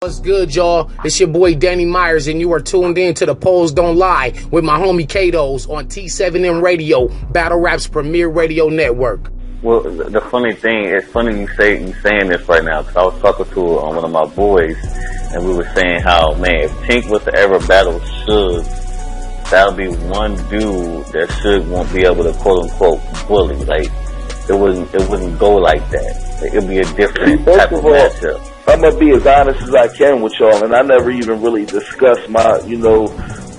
What's good, y'all? It's your boy Danny Myers, and you are tuned in to the Polls Don't Lie with my homie K Doz on T7M Radio, Battle Rap's premier radio network. Well, the funny thing, it's funny you say you saying this right now because I was talking to uh, one of my boys, and we were saying how man, if Tink was to ever battle Suge, that'll be one dude that Suge won't be able to quote unquote bully. Like it wouldn't, it wouldn't go like that. It'd be a different First type of of all, matchup. I'm gonna be as honest as I can with y'all, and I never even really discussed my, you know,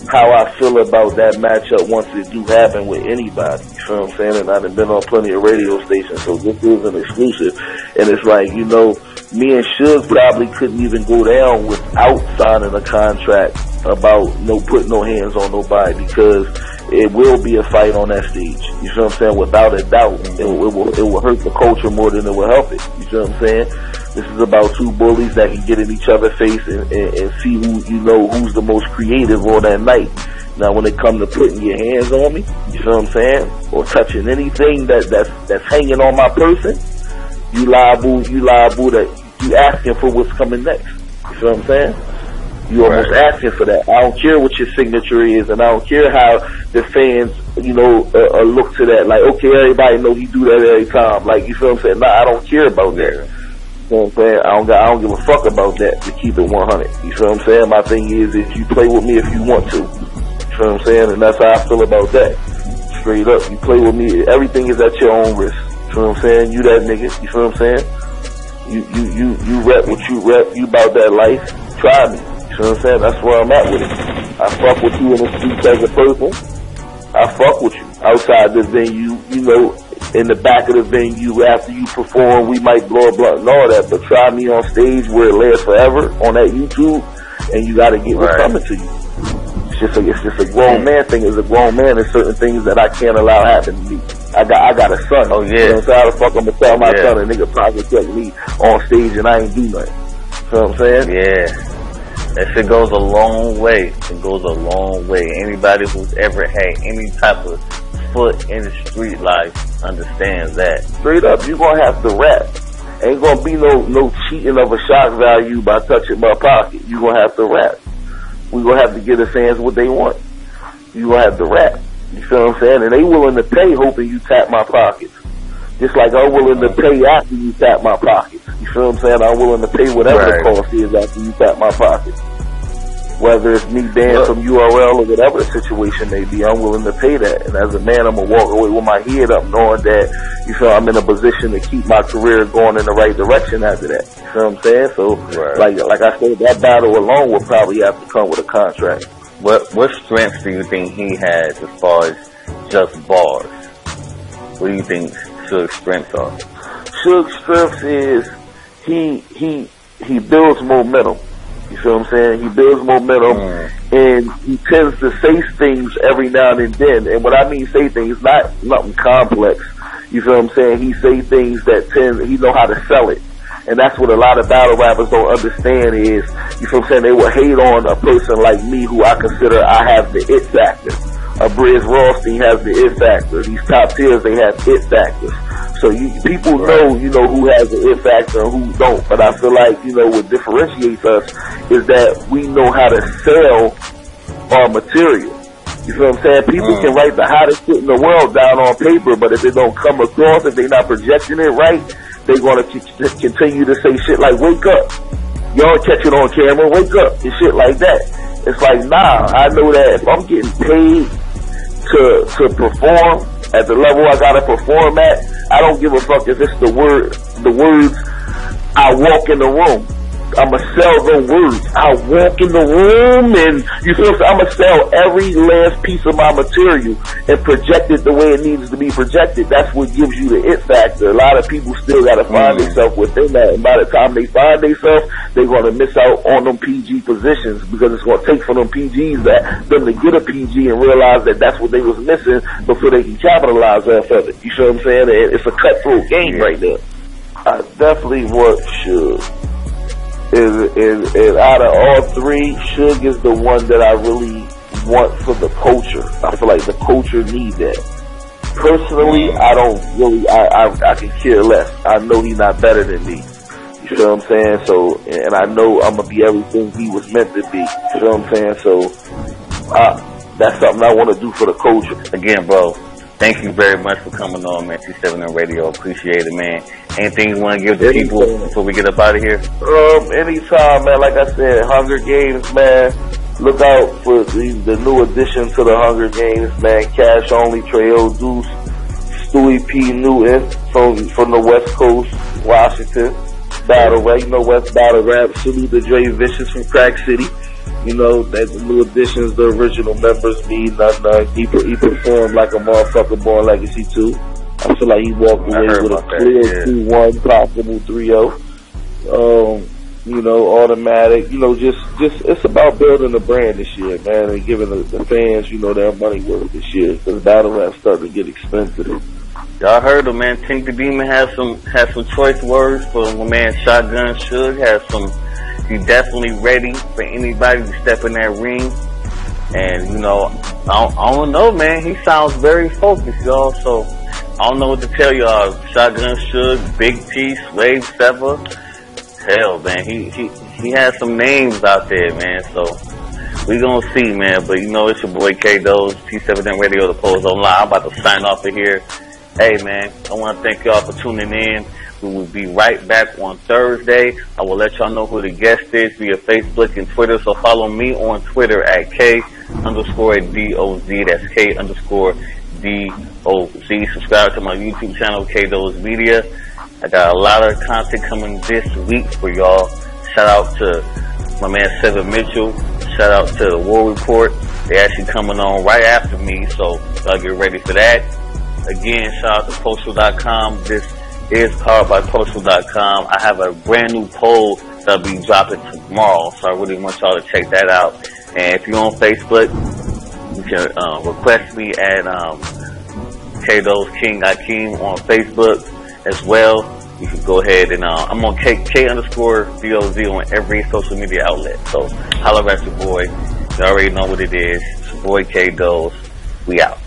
how I feel about that matchup once it do happen with anybody. You feel what I'm saying? And I've been on plenty of radio stations, so this is an exclusive. And it's like, you know, me and Suge probably couldn't even go down without signing a contract about no putting no hands on nobody because it will be a fight on that stage. You feel what I'm saying? Without a doubt, it, it will it will hurt the culture more than it will help it. You feel what I'm saying? This is about two bullies that can get in each other's face and, and, and see who you know who's the most creative on that night. Now, when it comes to putting your hands on me, you feel what I'm saying, or touching anything that that's that's hanging on my person, you liable you liable that you asking for what's coming next. You feel what I'm saying? You almost Right. asking for that. I don't care what your signature is, and I don't care how the fans, you know, uh, uh, look to that. Like, okay, everybody know he do that every time. Like, you feel what I'm saying? Nah, I don't care about that. You know what I'm saying? I don't, got, I don't give a fuck about that to keep it 100. You feel what I'm saying? My thing is, if you play with me if you want to. You feel what I'm saying? And that's how I feel about that. Straight up, you play with me. Everything is at your own risk. You feel what I'm saying? You that nigga. You feel what I'm saying? You you you you rep what you rep. You about that life. Try me. You feel what I'm saying? That's where I'm at with it. I fuck with you in the streets as a person. I fuck with you outside the venue. You know, in the back of the venue after you perform, we might blow a blunt and all that. But try me on stage where it lasts forever on that YouTube, and you got to get what's Right. coming to you. It's just a, it's just a grown man thing. As a grown man, there's certain things that I can't allow happen to me. I got I got a son. Oh, You yeah. know what I'm saying? How the fuck I'm gonna tell my Yeah. son a nigga probably check me on stage and I ain't do nothing. You know what I'm saying? Yeah. That shit goes a long way. It goes a long way. Anybody who's ever had any type of foot in the street life understands that. Straight up, you gonna have to rap. Ain't gonna be no no cheating of a shock value by touching my pocket. You gonna have to rap. We gonna have to give the fans what they want. You gonna have to rap. You feel what I'm saying? And they willing to pay hoping you tap my pockets. Just like I'm willing to pay after you tap my pockets. You feel what I'm saying? I'm willing to pay whatever Right. the cost is after you tap my pocket. Whether it's me banned from URL or whatever the situation may be, I'm willing to pay that. And as a man, I'm gonna walk away with my head up, knowing that you feel I'm in a position to keep my career going in the right direction after that. You feel what I'm saying? So, Right. like like I said, that battle alone will probably have to come with a contract. What what strengths do you think he has as far as just bars? What do you think Suge's strengths are? Suge's strength is he he he builds momentum. You feel what I'm saying? He builds momentum Mm. and he tends to say things every now and then. And what I mean say things, not nothing complex. You feel what I'm saying? He say things that tend he know how to sell it. And that's what a lot of battle rappers don't understand is, you feel what I'm saying, they will hate on a person like me who I consider I have the it factor. A Brizz Rawsteen has the it factor. These top tiers, they have it factors. So you, people know, you know, who has the it factor and who don't. But I feel like, you know, what differentiates us is that we know how to sell our material. You feel what I'm saying? People Mm. can write the hottest shit in the world down on paper, but if it don't come across, if they're not projecting it right, they're gonna c- c- continue to say shit like "Wake up, y'all catch it on camera, wake up" and shit like that. It's like, nah, I know that if I'm getting paid to to perform at the level I gotta perform at, I don't give a fuck if it's the word the words I walk in the room. I'ma sell the words. I walk in the room and you feel me? I'ma sell every last piece of my material and project it the way it needs to be projected. That's what gives you the it factor. A lot of people still gotta find Mm. themselves within that. And by the time they find themselves, they're gonna miss out on them PG positions because it's gonna take for them PGs that them to get a PG and realize that that's what they was missing before they can capitalize off of it. You feel what I'm saying? It's a cutthroat game Yeah. right there. I definitely want Suge. Is, is, is out of all three, Suge is the one that I really want for the culture. I feel like the culture need that. Personally, I don't really, I, I, I can care less. I know he's not better than me. You feel what I'm saying? So, and I know I'm gonna be everything he was meant to be. You feel what I'm saying? So, uh, that's something I want to do for the culture. Again, bro, thank you very much for coming on, man. T7 Radio, appreciate it, man. Anything you want to give the people before we get up out of here? Um, anytime, man. Like I said, Hunger Games, man. Look out for the, the new addition to the Hunger Games, man. Cash Only, Treo Deuce, Stewie P. Newton from from the West Coast, Washington. Battle rap, you know, West Battle Rap. Salute to Dre Vicious from Crack City. You know, that the new additions, the original members, me, none, none. He, he performed like a motherfucker born legacy too. I feel like he walked away with a clear two one possible three zero. Um, you know, automatic. You know, just just it's about building the brand this year, man, and giving the, the fans, you know, their money worth this year because battle rap starting to get expensive. Y'all heard him, man. Tink the Demon has some has some choice words for my man Shotgun Suge. Has some. He's definitely ready for anybody to step in that ring. And you know, I don't, I don't know, man. He sounds very focused, y'all. So I don't know what to tell y'all. Shotgun Suge, Big T, Slave Sever. Hell, man, he he he has some names out there, man. So we gonna see, man. But you know, it's your boy K Doz, T7M Radio, the Polls Don't Lie. I'm about to sign off of here. Hey, man, I want to thank y'all for tuning in. We will be right back on Thursday. I will let y'all know who the guest is via Facebook and Twitter. So follow me on Twitter at K underscore D-O-Z. That's K underscore D-O-Z. Subscribe to my YouTube channel, K Doz Media. I got a lot of content coming this week for y'all. Shout out to my man Seven Mitchell. Shout out to the War Report. They actually coming on right after me, so y'all get ready for that. Again, shout out to Postal.com. This is powered by Postal.com. I have a brand new poll that'll be dropping tomorrow, so I really want y'all to check that out. And if you're on Facebook, you can uh, request me at um, K Doz King Akeem on Facebook as well. You can go ahead and uh, I'm on K, K underscore DOZ on every social media outlet. So holla at your boy. You already know what it is. It's your boy K Doz. We out.